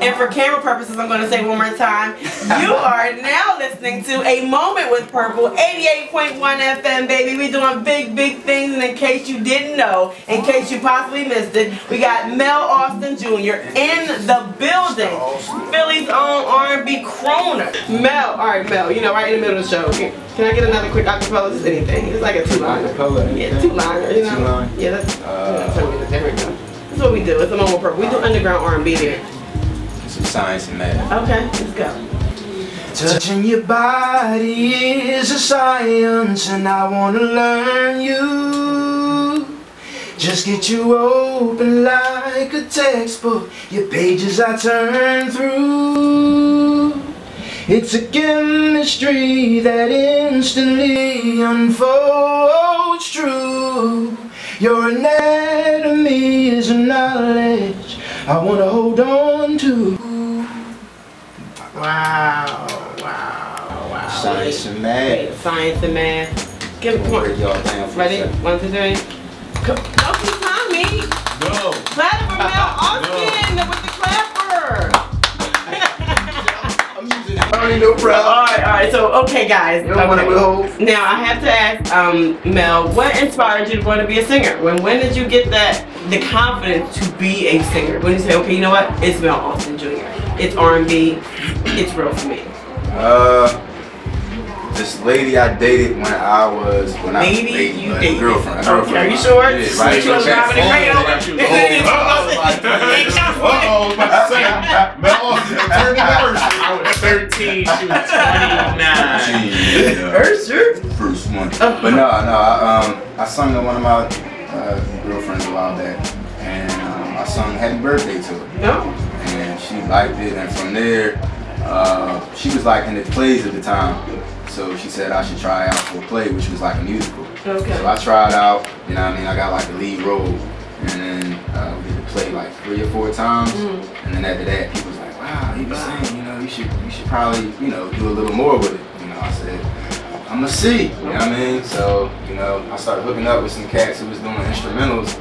And for camera purposes, I'm going to say one more time, you are now listening to A Moment with Purple, 88.1 FM, baby. We're doing big, big things. And in case you didn't know, in case you possibly missed it, we got Mel Alston Jr. in the building. Philly's own R&B croner. Mel, all right, Mel, you know, right in the middle of the show. Can I get another quick acapella? Just anything. It's like a two-liner. Yeah, two-liner, you know. Two-line? Yeah, that's, uh, there we go. That's what we do. It's a moment with purple. We do underground R&B there. Some science and math. Okay, let's go. Touching your body is a science and I wanna learn you. Just get you open like a textbook. Your pages I turn through. It's a chemistry that instantly unfolds true. Your anatomy is a knowledge I wanna hold on to Wow, wow, wow. Science and Wait, math. science and math. Give come Break on. y'all down for a Ready? One, two, three. Come, okay, Tommy. No. Clap for Mel Alston with the clapper. I don't need no all problem. right, all right. So, okay, guys. You don't want it with holes? Now I have to ask, um, Mel, what inspired you to want to be a singer? When when did you get that the confidence to be a singer? When you say, okay, you know what? It's Mel Alston Jr. It's R&B. It's real for me. Uh, this lady I dated when I was when I was Lady dating, you like, dated. girlfriend. Okay, girlfriend. are you sure? Yeah, She right. was driving the crayon. Uh-oh, I was about to say, Mel Alston, turn the verse. I was 13, she was 29. Yeah. sure. First one. But no, no, I, um, I sung to one of my uh, girlfriends a while back, and um, I sung "Happy Birthday" to her. No. and she liked it. And from there, uh, she was like in the plays at the time, so she said I should try out for a play, which was like a musical. Okay. So I tried out. You know, what I mean, I got like the lead role, and then uh, we did the play like three or four times, and then after that, people was like, "Wow, you can sing. You know, you should you should probably you know do a little more with it." You know, I said. I'm gonna see, you know what I mean? So, you know, I started hooking up with some cats who was doing instrumentals,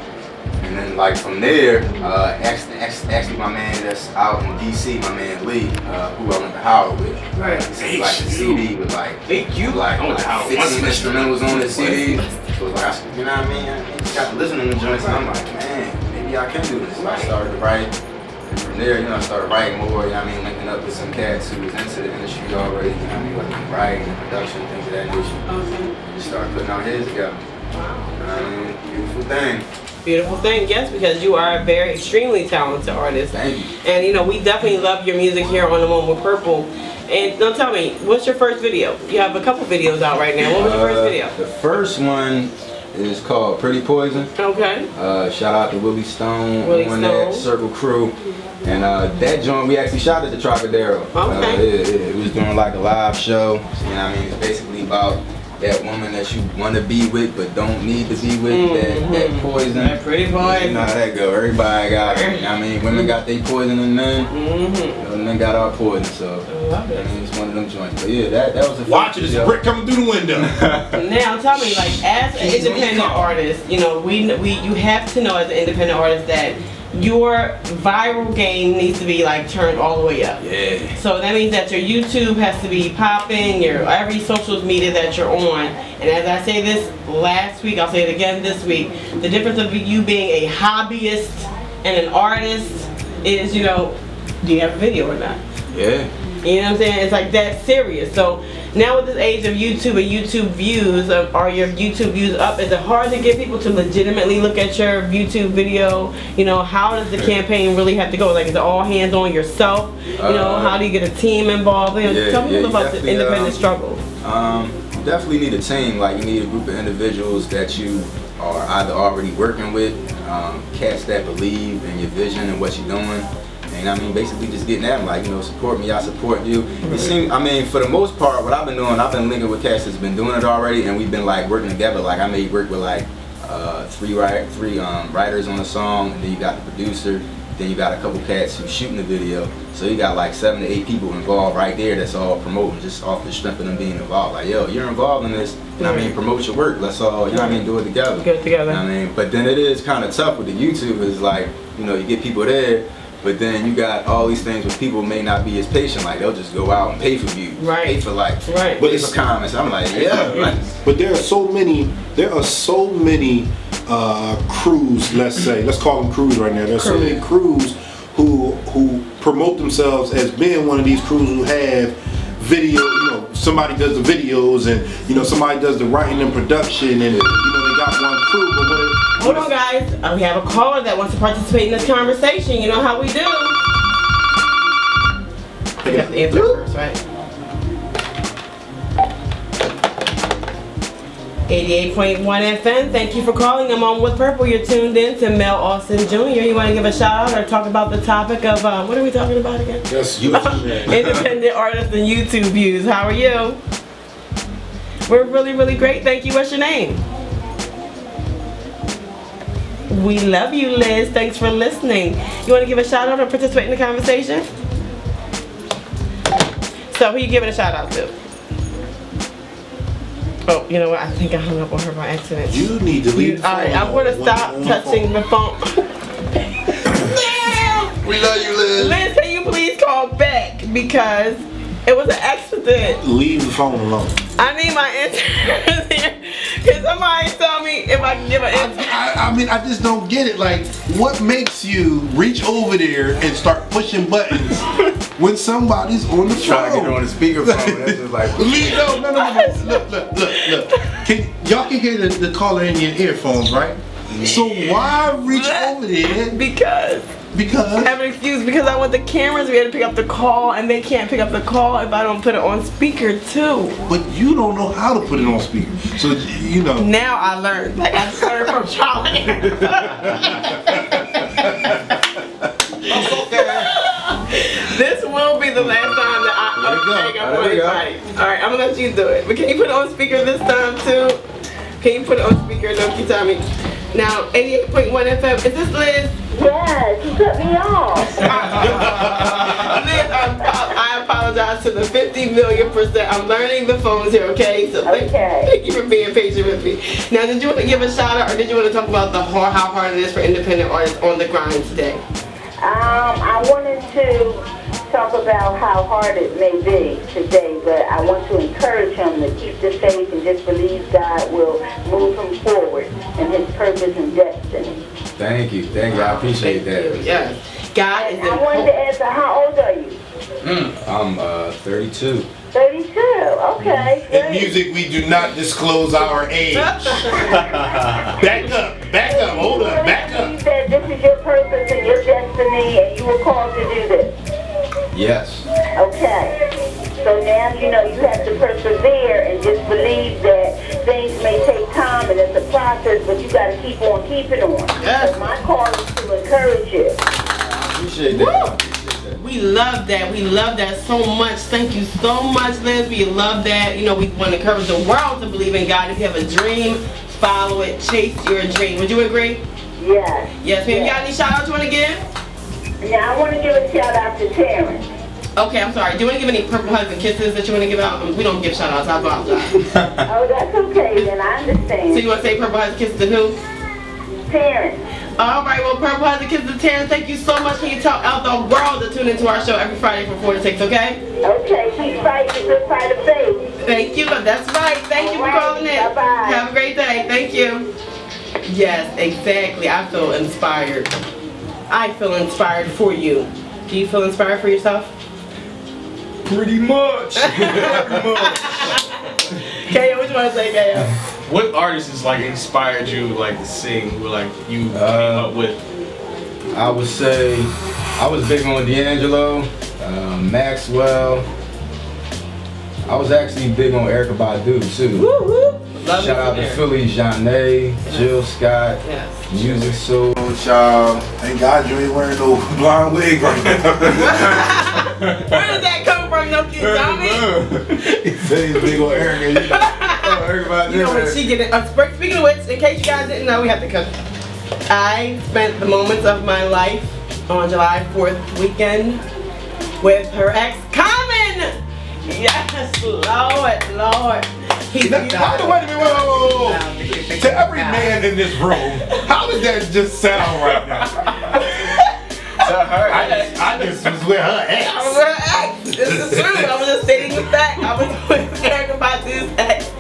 and then like from there, uh, actually, actually, actually my man that's out in DC, my man Lee, uh, who I went to Howard with, Right. he sent like a CD with like, Thank you. like, I went like to Howard 15 once. instrumentals on the CD. So was like, I, you know what I mean? I got to listen to the joints, and I'm like, man, maybe I can do this. So I started to write. And from there, you know, I started writing more, you know what I mean, linking up with some cats who was into the industry already, you know what I mean, like writing and production, things of that nature. Okay. Just started putting out heads together. You know what I mean? Beautiful thing. Beautiful thing, yes, because you are a very extremely talented artist. Thank you. And you know, we definitely love your music here on the Moment with Purple. And now tell me, what's your first video? You have a couple videos out right now. What was your first Uh, video? The first one is called Pretty Poison. Okay. Uh, shout out to Willie Stone Willie on Stone. that Circle Crew. And uh, that joint we actually shot at the Trocadero. Uh, Okay. yeah, yeah, it was doing like a live show. You know what I mean? It's basically about woman that you want to be with but don't need to be with. That, that poison. That pretty You know how that go. Everybody got it. You know what I mean? Women got their poison and men. Mm-hmm. You know, men got our poison. So I mean, it's one of them joints. But yeah, that, that was the first Watch it, there's a brick coming through the window. Now tell me, like, as an independent artist, you know, we we you have to know as an independent artist that your viral game needs to be like turned all the way up. Yeah. So that means that your YouTube has to be popping, your every social media that you're on. And as I say this last week, I'll say it again this week. The difference of you being a hobbyist and an artist is, you know, do you have a video or not? Yeah. You know what I'm saying? It's like that serious. So now with this age of YouTube and YouTube views, are your YouTube views up? Is it hard to get people to legitimately look at your YouTube video? You know, how does the campaign really have to go? Like, is it all hands on yourself? You know, Uh, how do you get a team involved? You know, yeah, tell me yeah, about the independent um, struggle. Um, you definitely need a team. Like you need a group of individuals that you are either already working with, um, cats that believe in your vision and what you're doing. And I mean, basically just getting at them, like, you know, support me, I support you. It seems, I mean, for the most part, what I've been doing, I've been linking with cats that's been doing it already, and we've been like working together. Like I made work with like uh, three write, three um, writers on a song, and then you got the producer, then you got a couple cats who's shooting the video. So you got like seven to eight people involved right there that's all promoting, just off the strength of them being involved. Like, yo, you're involved in this, you know what I mean? Promote your work. Let's all, you know what I mean? Do it together. Get it together. You know what I mean? But then it is kind of tough with the YouTube is like, you know, you get people there, But then you got all these things where people may not be as patient. Like they'll just go out and pay for views, Right. pay for likes, Right. pay for comments. I'm like, yeah, like, But there are so many. There are so many uh, crews. Let's say, let's call them crews right now. There's so many crews who who promote themselves as being one of these crews who have video. You know, somebody does the videos, and you know somebody does the writing and production, and you know they got one crew. But when it, Hold on, guys. Uh, we have a caller that wants to participate in this conversation. You know how we do. We have to answer first, right? 88.1 FM. Thank you for calling. I'm on with Purple. You're tuned in to Mel Alston Jr. You want to give a shout out or talk about the topic of uh, what are we talking about again? yes, YouTube. Independent artists and YouTube views. How are you? We're really, really great. Thank you. What's your name? We love you, Liz. Thanks for listening. You want to give a shout out or participate in the conversation? So, who you giving a shout out to? Oh, you know what? I think I hung up on her by accident. you need to leave. all right, I'm gonna stop touching the phone. We love you, Liz. Liz, can you please call back because it was an accident. Leave the phone alone. I need my answers here. Can somebody tell me if I can give an answer? I, I mean, I just don't get it. Like, what makes you reach over there and start pushing buttons when somebody's on the trying to get on the speakerphone. That's just like, Leave- No, no, no, no. Look, look, look, look. Can, y'all can hear the, the caller in your earphones, right? So why reach over there? Because I Because have an excuse because I want the cameras. We had to pick up the call, and they can't pick up the call if I don't put it on speaker too. but you don't know how to put it on speaker. So you know. Now I learned. Like I just learned from Charlie. this will be the last time that I There we go. okay, I'm There we go. right. All right, I'm gonna let you do it. But can you put it on speaker this time too? Can you put it on speaker? No, you tell me. Now, 88.1 FM. Is this Liz? Yes, you cut me off. Liz, I'm, I apologize to the 50 million percent. I'm learning the phones here, okay? So thank, Okay. thank you for being patient with me. Now, did you want to give a shout out or did you want to talk about the hard, how hard it is for independent artists on the grind today? Um, I wanted to talk about how hard it may be today, but I want to encourage him to keep the faith and just believe God will move him forward in his purpose and destiny. thank you, thank you. I appreciate that. Yes. God is I wanted to ask, her, how old are you? I'm uh, 32. 32. Okay. In music, we do not disclose our age. back up, back up, hold up, back up. You said this is your purpose and your destiny, and you were called to do this. Yes. Okay. So now you know you have to persevere and just believe that things may take time and it's a process, but you got to keep on keeping on. Yes. So my call is to encourage you. I appreciate that. I appreciate that. We love that. We love that so much. Thank you so much, Liz. We love that. You know, we want to encourage the world to believe in God. If you have a dream, follow it. Chase your dream. Would you agree? Yes. Yes, ma'am. You got any shout outs you want to give? Now I want to give a shout out to Terrence. Okay, I'm sorry. Do you want to give any purple hugs and kisses that you want to give out? We don't give shout outs. I apologize. Oh, that's okay then. I understand. So you want to say purple hugs and kisses to who? Terrence. All right, well, purple hugs and kisses to Terrence. Thank you so much. Can you tell out the world to tune into our show every Friday from 4 to 6, okay? Okay, keep fighting the good fight of faith. Thank you. That's right. Thank you for Alright, calling in. bye-bye. Have a great day. Thank you. Yes, exactly. I feel inspired. I feel inspired for you. Do you feel inspired for yourself? Pretty much. Kaya, what you want to say, Kaya? What artist has like inspired you like to sing? Who like you Uh, came up with? I would say I was big on D'Angelo, uh, Maxwell. I was actually big on Erykah Badu too. Woo woo. Love Shout out to. Philly, Jeanne, Jill Scott, Yes. Music Soul. Y'all, thank God you ain't wearing no blonde wig right now. Where did that come from, no kid Tommy? he said he's big on Erykah. You know, Badu. You know when she get it. Uh, sp- speaking of which, in case you guys didn't know, we have to cut. I spent the moments of my life on July 4th weekend with her ex, Common. Yes, Lord, Lord. He's Now, wait a minute, wait, wait, wait, wait, wait. To every man in this room, how did that just sound right now? I, I just was with her ex. I was with her ex. This is true. I was just stating the fact. I was with Eric about this ex.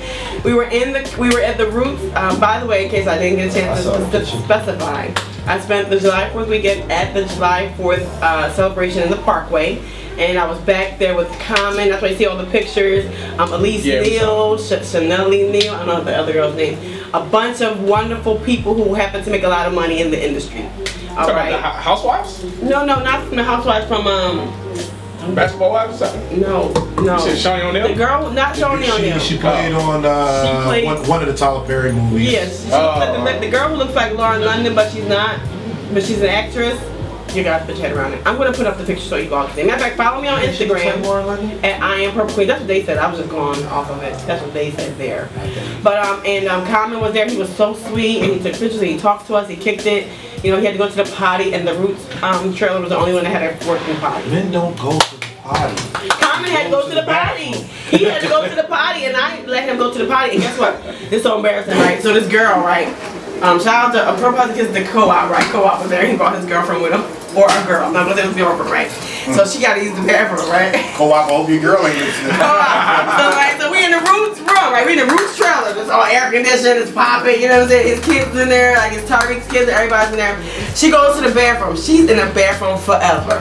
We were in the we were at the Roots. Um, by the way, in case I didn't get a chance I to, to specify, I spent the July 4th weekend at the July 4th uh, celebration in the Parkway. And I was back there with Common. That's why you see all the pictures. Um, Elise Yeah, we Neal, Ch- Chanel Neal. I don't know the other girl's name. A bunch of wonderful people who happen to make a lot of money in the industry. All Talking about the housewives? No, no, not from the Housewives. From um, Basketball wives or something? no, no. You said Shawnee O'Neal? The girl, not Shawnee She, O'Neal. she played on uh, She played- one, one of the Tyler Perry movies. Yes, she, Oh. the, the girl who looks like Lauren London, but she's not. But she's an actress. You guys put your head around it. I'm gonna put up the picture so you all can see. Matter of fact, follow me on Instagram at I am Purple Queen. That's what they said. I was just going off of it. That's what they said there. But um, and um, Common was there. He was so sweet, and he took pictures. And he talked to us. He kicked it. You know, he had to go to the potty, and the Roots um trailer was the only one that had a working potty. Men don't go to the party. Common had to go to the potty. He had to go to the potty, and I let him go to the potty. And guess what? It's so embarrassing, right? So this girl, right? Um, shout out to a uh, Purple Kids, the co-op, right? Co-op was there. He brought his girlfriend with him, or a girl. I'm not gonna say it was girlfriend, right? So she got to use the bathroom, right? Co-op, I hope your girl ain't listening. So right, so we in the Roots room, right? We in the Roots trailer. It's all air conditioned, it's popping. You know what I'm saying? His kids in there, like his Tariq's kids, everybody's in there. She goes to the bathroom. She's in the bathroom forever.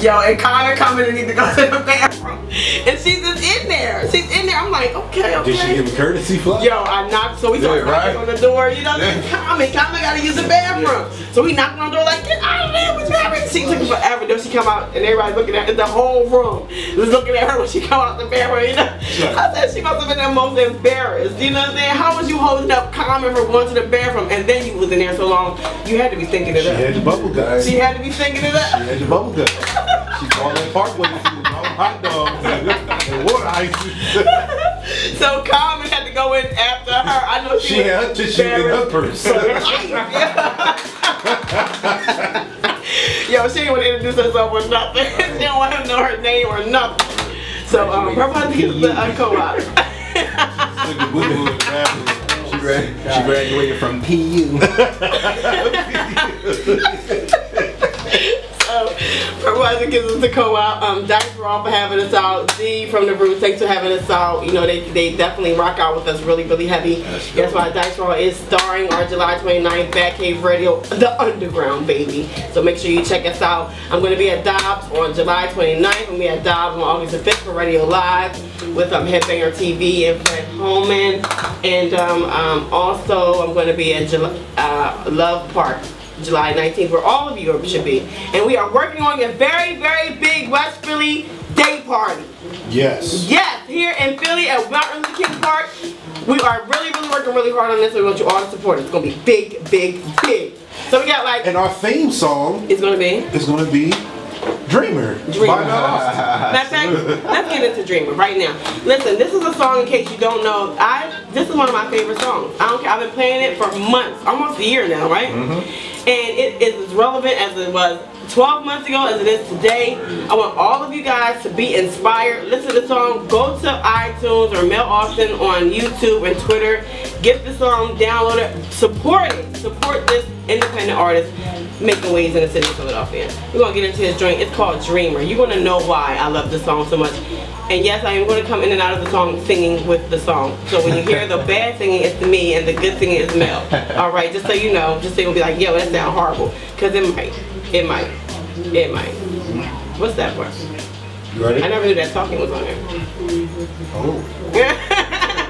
Yo, and Common coming and need to go to the bathroom. And she's just in there. She's in there. I'm like, okay, okay. Did she give a courtesy flight? Yo, I knocked, so we started Yeah, right. knocking on the door, you know, yeah. Common, Common gotta use the bathroom. So we knocked on the door like, get out of there, what's happening? She took forever, then she come out and everybody looking at the whole room was looking at her when she come out the bathroom, you know. I said she must have been the most embarrassed, you know what I'm saying? How was you holding up Common for going to the bathroom and then you was in there so long, you had to be thinking it She had up. the bubble gum. She She had to be thinking it up. She had the bubble gum. She called that parkway food, all hot dogs and water ice. So Common had to go in after her. I know she, She was had her tissue in her embarrassed. purse. Yo, she didn't want to introduce herself or nothing. she didn't want to know her name or nothing. So, um, her mother is the uh, co-op. Took the boo-boo in the bathroom. She, grad- she graduated from PU. her mother gives us the co-op. Um, Dice Raw for having us out. Z from the Roots, thanks for having us out. You know, they, they definitely rock out with us really, really heavy. That's That's, why Dice Raw is starring our July 29th Batcave Radio, The Underground, baby. So make sure you check us out. I'm going to be at Dobbs on July 29th. and we at Dobbs on August the 5th for Radio Live with um, Headbanger TV and Fred Holman. And um, um, also, I'm going to be at Jul- uh, Love Park. July 19th, where all of you should be. And we are working on a very, very big West Philly day party. Yes. Yes, here in Philly at Martin Luther King Park. We are really, really working really hard on this. We want you all to support it. It's gonna be big, big, big. So we got like, And our theme song it's gonna be. is going to be Dreamer. Dreamer. By Mel Alston. Matter of fact, let's get into Dreamer right now. Listen, this is a song in case you don't know. I this is one of my favorite songs. I don't care. I've been playing it for months, almost a year now, right? Mm-hmm. And it is as relevant as it was 12 months ago as it is today. I want all of you guys to be inspired. Listen to the song. Go to iTunes or Mel Alston on YouTube and Twitter. Get the song, download it, support it. Support this independent artist making waves in the city of Philadelphia. We're gonna get into his joint. It's called Dreamer. You're gonna know why I love this song so much. And yes, I am gonna come in and out of the song singing with the song. So when you hear the bad singing, it's me, and the good singing is Mel. All right, just so you know, just so you'll be like, yo, that sound horrible, cause it might, it might, it might. What's that for? You ready? I never knew that talking was on there. Oh.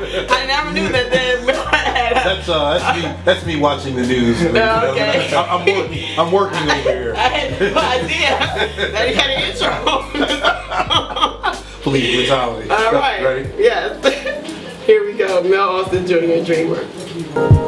I never knew that the Mel That's uh, that's me. That's me watching the news. Oh, okay. I, I'm working. I'm working over here. I had no idea that he had an intro. Police brutality. All right. Ready? Yes. Here we go. Mel Alston Jr. Dreamer.